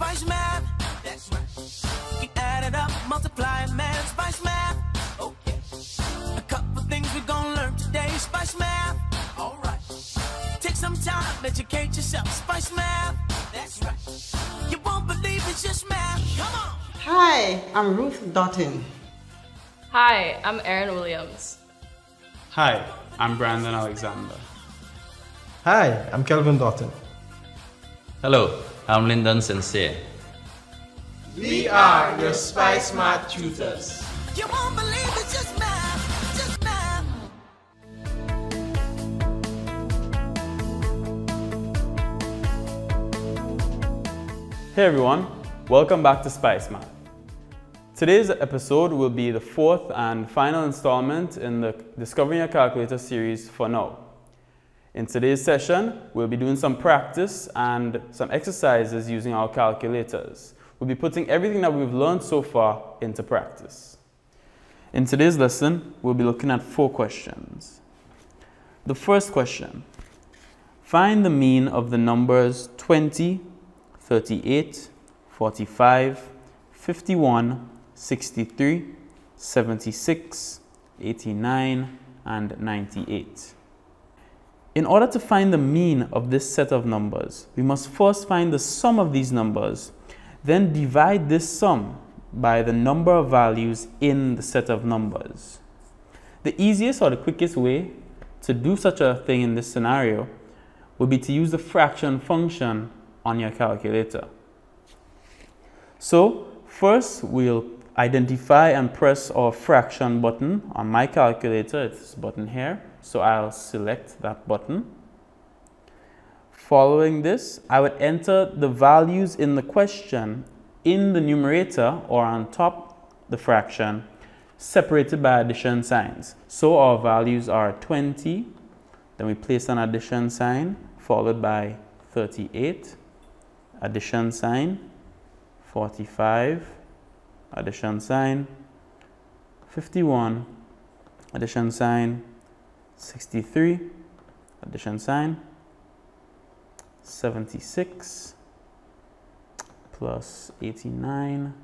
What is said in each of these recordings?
Spice Math. That's right. We add it up, multiply it, man. Spice Math. Oh, okay. A couple things we're gonna learn today. Spice Math. All right. Take some time, educate yourself. Spice Math. That's right. You won't believe it's just math. Come on. Hi, I'm Ruth Dottin. Hi, I'm Aaron Williams. Hi, I'm Brandon Alexander. Hi, I'm Kelvin Dottin. Hello, I'm Lyndon Sincere. We are your Spice Math tutors. You won't believe it's just math. Just math. Hey everyone, welcome back to Spice Math. Today's episode will be the fourth and final installment in the Discovering Your Calculator series for now. In today's session, we'll be doing some practice and some exercises using our calculators. We'll be putting everything that we've learned so far into practice. In today's lesson, we'll be looking at four questions. The first question, find the mean of the numbers 20, 38, 45, 51, 63, 76, 89, and 98. In order to find the mean of this set of numbers, we must first find the sum of these numbers, then divide this sum by the number of values in the set of numbers. The easiest or the quickest way to do such a thing in this scenario would be to use the fraction function on your calculator. So first we'll identify and press our fraction button on my calculator. It's this button here. So I'll select that button. Following this, I would enter the values in the question in the numerator or on top the fraction separated by addition signs. So our values are 20, then we place an addition sign followed by 38, addition sign, 45, addition sign, 51, addition sign, 63, addition sign, 76, plus 89,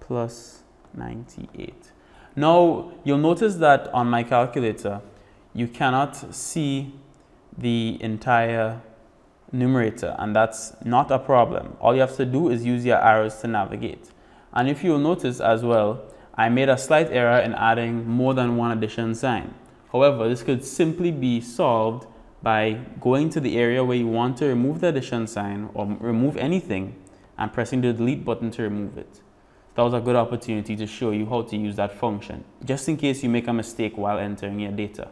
plus 98. Now, you'll notice that on my calculator, you cannot see the entire numerator and that's not a problem. All you have to do is use your arrows to navigate. And if you'll notice as well, I made a slight error in adding more than one addition sign. However, this could simply be solved by going to the area where you want to remove the addition sign or remove anything and pressing the delete button to remove it. That was a good opportunity to show you how to use that function, just in case you make a mistake while entering your data.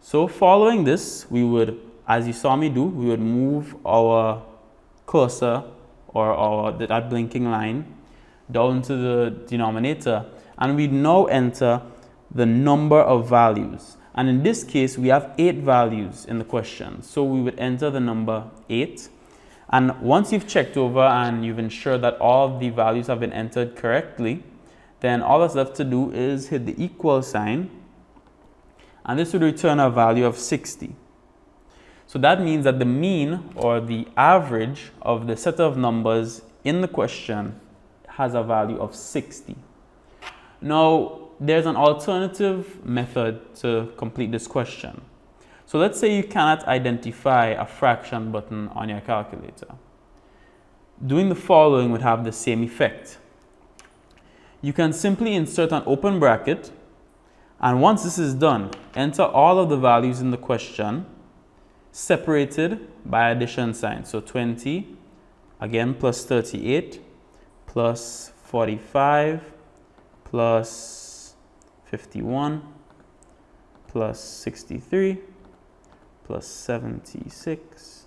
So following this, we would as you saw me do, we would move our cursor or our, that blinking line down to the denominator and we now enter the number of values. And in this case, we have eight values in the question. So we would enter the number eight. And once you've checked over and you've ensured that all the values have been entered correctly, then all that's left to do is hit the equal sign. And this would return a value of 60. So that means that the mean or the average of the set of numbers in the question has a value of 60. Now, there's an alternative method to complete this question. So let's say you cannot identify a fraction button on your calculator. Doing the following would have the same effect. You can simply insert an open bracket and once this is done, enter all of the values in the question separated by addition sign. So 20, again, plus 38, plus 45, plus 51, plus 63, plus 76,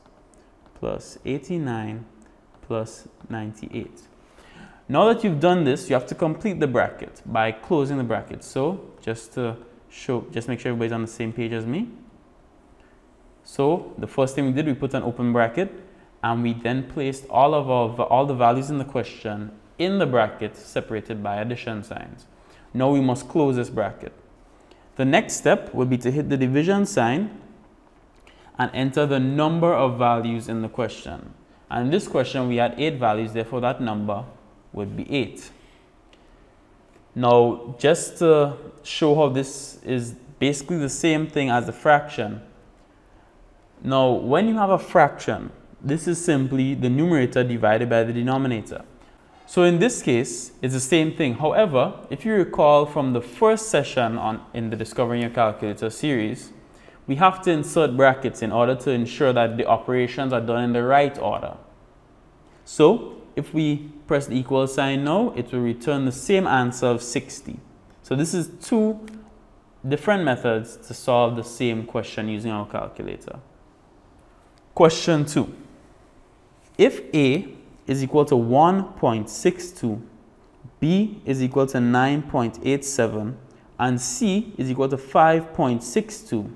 plus 89, plus 98. Now that you've done this, you have to complete the bracket by closing the bracket. So just to show, just make sure everybody's on the same page as me. So the first thing we did, we put an open bracket and we then placed all of our, all the values in the question in the bracket separated by addition signs. Now we must close this bracket. The next step would be to hit the division sign and enter the number of values in the question. And in this question, we had 8 values, therefore that number would be 8. Now, just to show how this is basically the same thing as a fraction. Now, when you have a fraction, this is simply the numerator divided by the denominator. So in this case, it's the same thing. However, if you recall from the first session on, in the Discovering Your Calculator series, we have to insert brackets in order to ensure that the operations are done in the right order. So if we press the equal sign now, it will return the same answer of 60. So this is two different methods to solve the same question using our calculator. Question 2. If A is equal to 1.62, B is equal to 9.87, and C is equal to 5.62,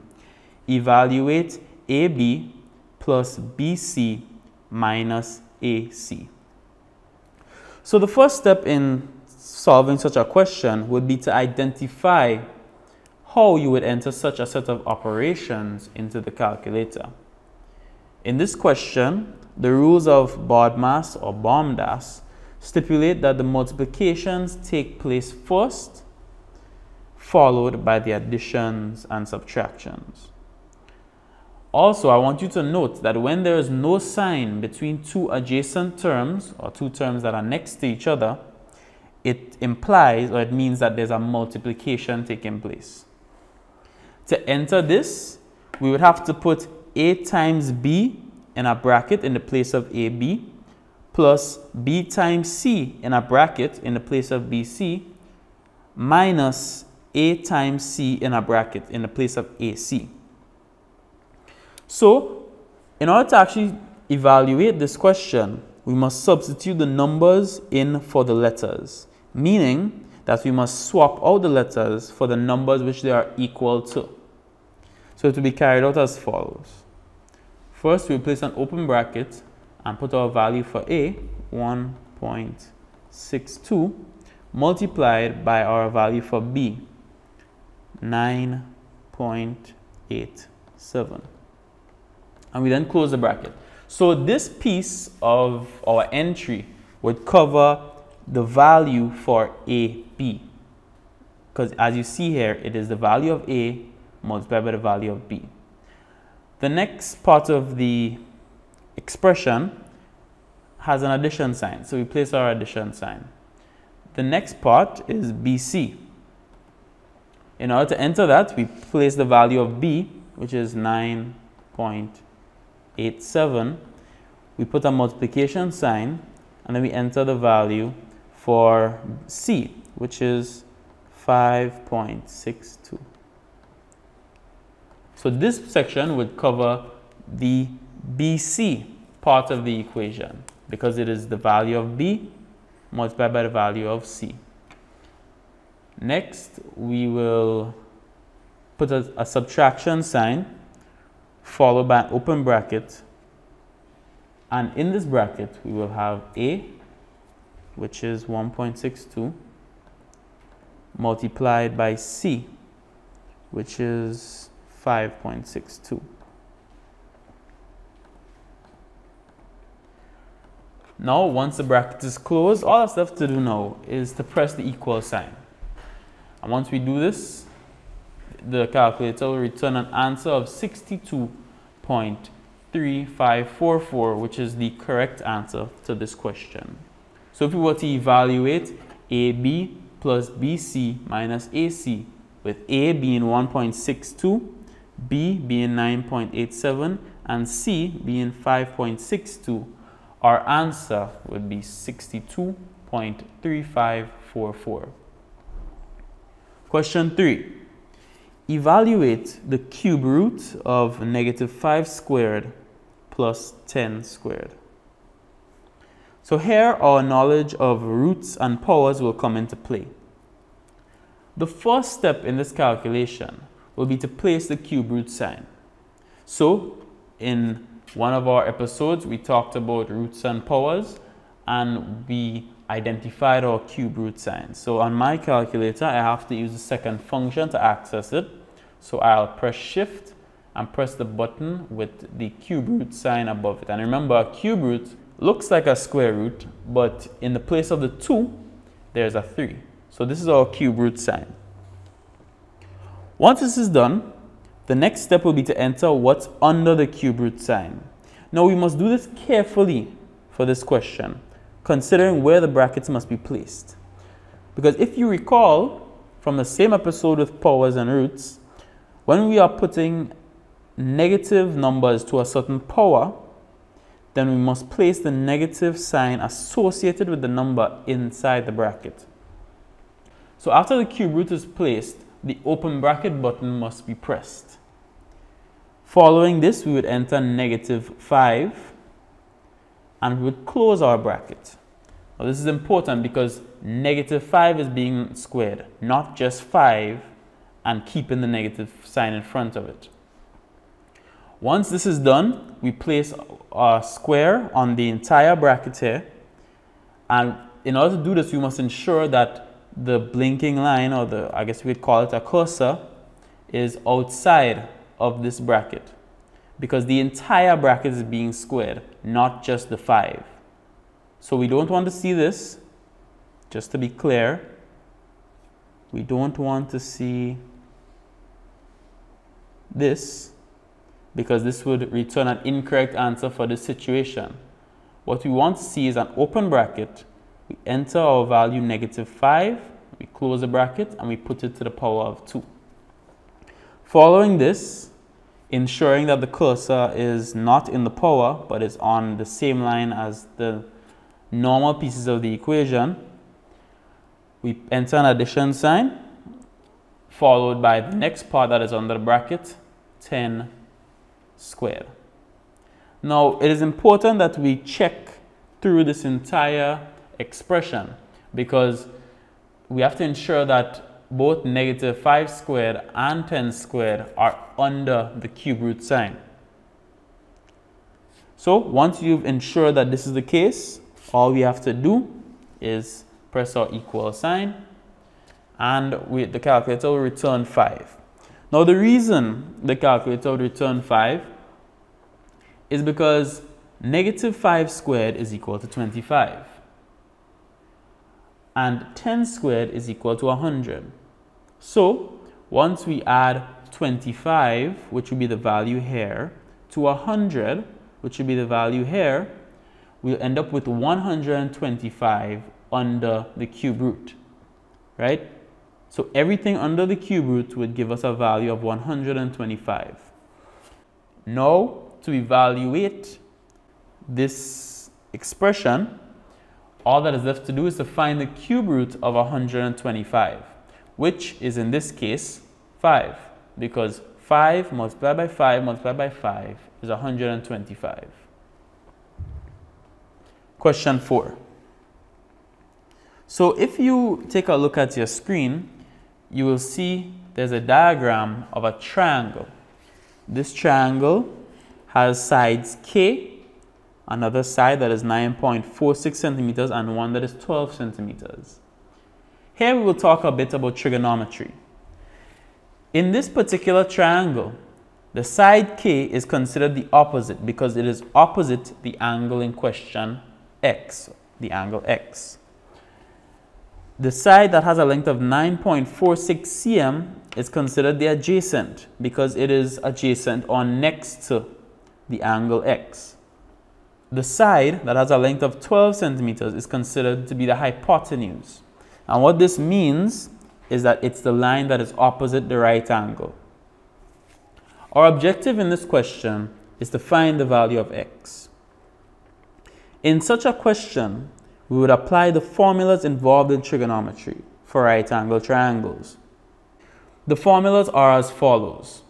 evaluate AB plus BC minus AC. So the first step in solving such a question would be to identify how you would enter such a set of operations into the calculator. In this question, the rules of BODMAS or BOMDAS stipulate that the multiplications take place first, followed by the additions and subtractions. Also, I want you to note that when there is no sign between two adjacent terms or two terms that are next to each other, it implies or it means that there's a multiplication taking place. To enter this, we would have to put a times b in a bracket in the place of ab plus b times c in a bracket in the place of bc minus a times c in a bracket in the place of ac. So, in order to actually evaluate this question, we must substitute the numbers in for the letters, meaning that we must swap out the letters for the numbers which they are equal to. So it will be carried out as follows. First, we place an open bracket and put our value for A, 1.62, multiplied by our value for B, 9.87 and we then close the bracket. So this piece of our entry would cover the value for AB. Because as you see here, it is the value of A multiplied by the value of B. The next part of the expression has an addition sign. So we place our addition sign. The next part is BC. In order to enter that, we place the value of B, which is 9.87. we put a multiplication sign and then we enter the value for C, which is 5.62. So this section would cover the BC part of the equation because it is the value of B multiplied by the value of C. Next, we will put a, a subtraction sign followed by an open bracket. And in this bracket, we will have A, which is 1.62, multiplied by C, which is 5.62. Now, once the bracket is closed, all that's left to do now is to press the equal sign. And once we do this, the calculator will return an answer of 62.3544, which is the correct answer to this question. So if we were to evaluate AB plus BC minus AC, with A being 1.62, B being 9.87, and C being 5.62, our answer would be 62.3544. Question 3. Evaluate the cube root of negative 5 squared plus 10 squared. So here our knowledge of roots and powers will come into play. The first step in this calculation will be to place the cube root sign. So in one of our episodes we talked about roots and powers and we identified our cube root sign. So on my calculator, I have to use the second function to access it. So I'll press shift and press the button with the cube root sign above it. And remember, a cube root looks like a square root, but in the place of the 2, there's a 3. So this is our cube root sign. Once this is done, the next step will be to enter what's under the cube root sign. Now we must do this carefully for this question, considering where the brackets must be placed. Because if you recall from the same episode with powers and roots, when we are putting negative numbers to a certain power, then we must place the negative sign associated with the number inside the bracket. So after the cube root is placed, the open bracket button must be pressed. Following this, we would enter negative 5 and we would close our bracket. Now this is important because negative 5 is being squared, not just 5 and keeping the negative sign in front of it. Once this is done, we place a square on the entire bracket here. And in order to do this, we must ensure that the blinking line, or the I guess we'd call it a cursor, is outside of this bracket. Because the entire bracket is being squared, not just the 5. So we don't want to see this, just to be clear. We don't want to see this because this would return an incorrect answer for this situation. What we want to see is an open bracket. We enter our value negative 5, we close the bracket, and we put it to the power of 2. Following this, ensuring that the cursor is not in the power, but is on the same line as the normal pieces of the equation, we enter an addition sign, followed by the next part that is under the bracket, 10 squared. Now, it is important that we check through this entire expression because we have to ensure that both negative 5 squared and 10 squared are under the cube root sign. So once you've ensured that this is the case, all we have to do is press our equal sign and we, the calculator will return 5. Now the reason the calculator would return 5 is because negative 5 squared is equal to 25 and 10 squared is equal to 100. So once we add 25, which would be the value here, to 100, which would be the value here, we'll end up with 125 under the cube root, right? So everything under the cube root would give us a value of 125. Now, to evaluate this expression, all that is left to do is to find the cube root of 125, which is in this case 5, because 5 multiplied by 5 multiplied by 5 is 125. Question 4. So if you take a look at your screen, you will see there's a diagram of a triangle. This triangle has sides K, another side that is 9.46 centimeters, and one that is 12 centimeters. Here we will talk a bit about trigonometry. In this particular triangle, the side K is considered the opposite because it is opposite the angle in question x, the angle x. The side that has a length of 9.46 cm is considered the adjacent because it is adjacent or next to the angle x. The side that has a length of 12 centimeters is considered to be the hypotenuse. And what this means is that it's the line that is opposite the right angle. Our objective in this question is to find the value of x. In such a question, we would apply the formulas involved in trigonometry for right angle triangles. The formulas are as follows.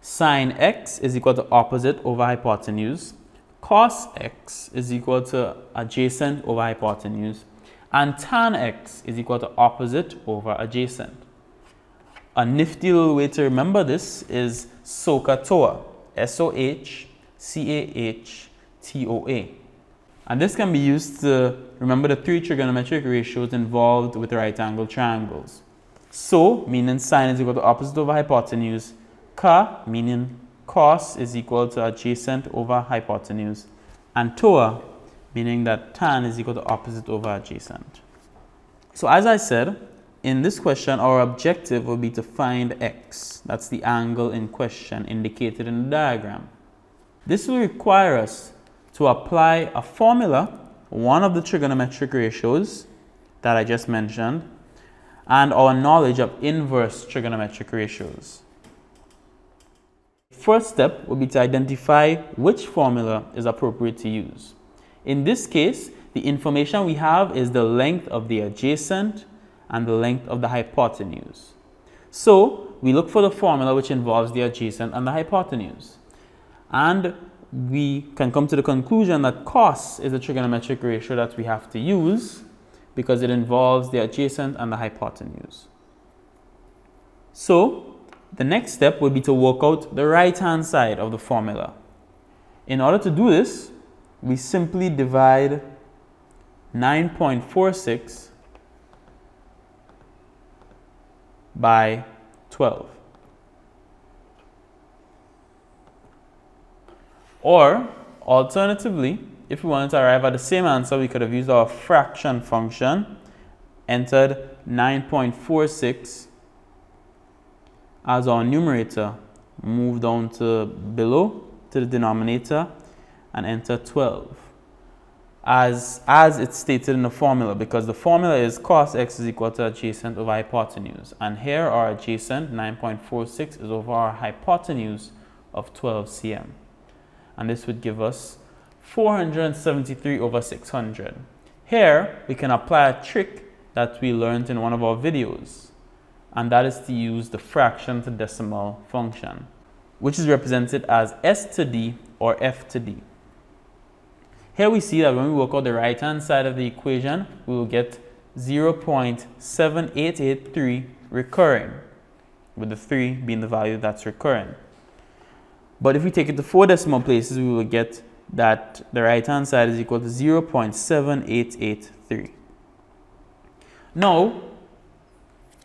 Sine x is equal to opposite over hypotenuse. Cos x is equal to adjacent over hypotenuse. And tan x is equal to opposite over adjacent. A nifty little way to remember this is SOHCAHTOA. S-O-H-C-A-H-T-O-A. And this can be used to remember the three trigonometric ratios involved with right angle triangles. So, meaning sine is equal to opposite over hypotenuse. Ka, meaning cos is equal to adjacent over hypotenuse. And toa meaning that tan is equal to opposite over adjacent. So as I said, in this question, our objective will be to find x. That's the angle in question indicated in the diagram. This will require us to apply a formula, one of the trigonometric ratios that I just mentioned, and our knowledge of inverse trigonometric ratios. First step will be to identify which formula is appropriate to use. In this case, the information we have is the length of the adjacent and the length of the hypotenuse. So we look for the formula which involves the adjacent and the hypotenuse. And we can come to the conclusion that cos is a trigonometric ratio that we have to use because it involves the adjacent and the hypotenuse. So the next step would be to work out the right hand side of the formula. In order to do this, we simply divide 9.46 by 12. Or, alternatively, if we wanted to arrive at the same answer, we could have used our fraction function, entered 9.46 as our numerator, move down to below to the denominator and enter 12 as, as it's stated in the formula because the formula is cos x is equal to adjacent over hypotenuse. And here our adjacent 9.46 is over our hypotenuse of 12 cm. And this would give us 473 over 600. Here we can apply a trick that we learned in one of our videos. And that is to use the fraction to decimal function, which is represented as s to d or f to d. Here we see that when we work out the right hand side of the equation, we will get 0.7883 recurring, with the 3 being the value that's recurring. But if we take it to four decimal places, we will get that the right hand side is equal to 0.7883. Now,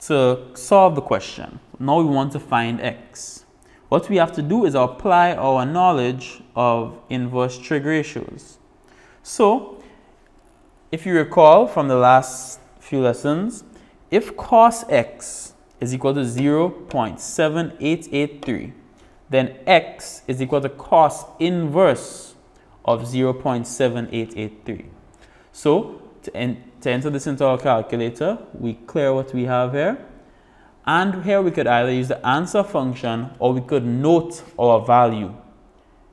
to solve the question, now we want to find x. What we have to do is apply our knowledge of inverse trig ratios. So, if you recall from the last few lessons, if cos x is equal to 0 0.7883, then x is equal to cos inverse of 0 0.7883. So, to, to enter this into our calculator, we clear what we have here. And here we could either use the answer function or we could note our value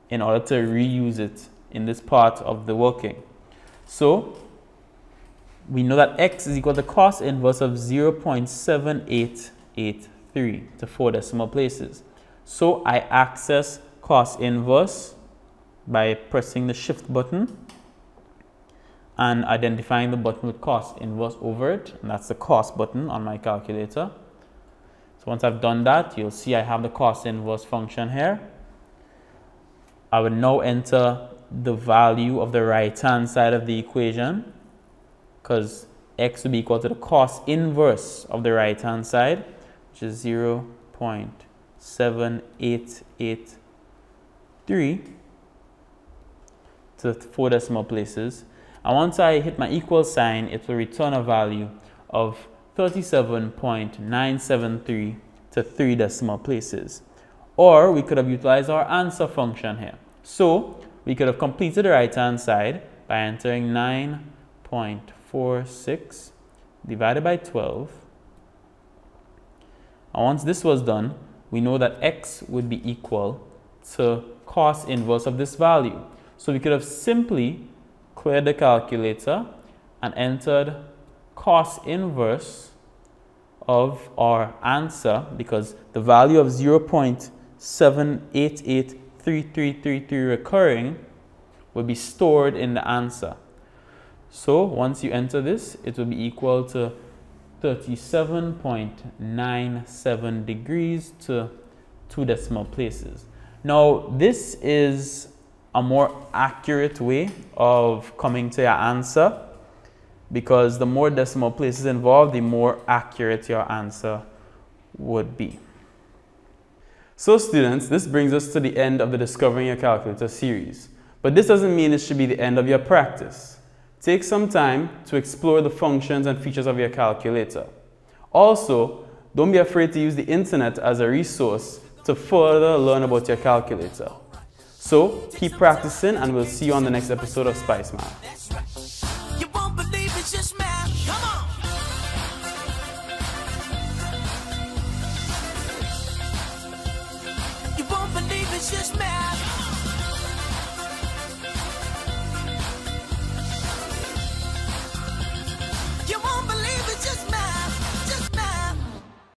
in order to reuse it in this part of the working. So we know that x is equal to cos inverse of 0.7883 to four decimal places. So I access cos inverse by pressing the shift button and identifying the button with cos, inverse over it. And that's the cos button on my calculator. So once I've done that, you'll see I have the cos inverse function here. I would now enter the value of the right hand side of the equation because x would be equal to the cos inverse of the right hand side which is 0 0.7883 to four decimal places and once I hit my equal sign it will return a value of 37.973 to three decimal places or we could have utilized our answer function here so we could have completed the right hand side by entering 9.46 divided by 12. And once this was done, we know that x would be equal to cos inverse of this value. So we could have simply cleared the calculator and entered cos inverse of our answer because the value of 0.788 3333 recurring will be stored in the answer. So once you enter this, it will be equal to 37.97 degrees to two decimal places. Now, this is a more accurate way of coming to your answer because the more decimal places involved, the more accurate your answer would be. So students, this brings us to the end of the Discovering Your Calculator series. But this doesn't mean it should be the end of your practice. Take some time to explore the functions and features of your calculator. Also, don't be afraid to use the internet as a resource to further learn about your calculator. So keep practicing and we'll see you on the next episode of Spice Math.